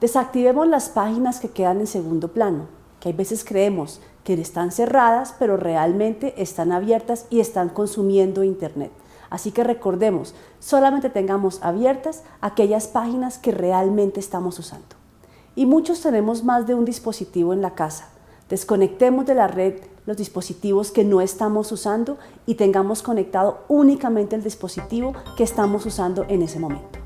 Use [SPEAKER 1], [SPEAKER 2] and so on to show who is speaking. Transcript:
[SPEAKER 1] Desactivemos las páginas que quedan en segundo plano, que hay veces creemos que están cerradas, pero realmente están abiertas y están consumiendo Internet. Así que recordemos, solamente tengamos abiertas aquellas páginas que realmente estamos usando. Y muchos tenemos más de un dispositivo en la casa. Desconectemos de la red los dispositivos que no estamos usando y tengamos conectado únicamente el dispositivo que estamos usando en ese momento.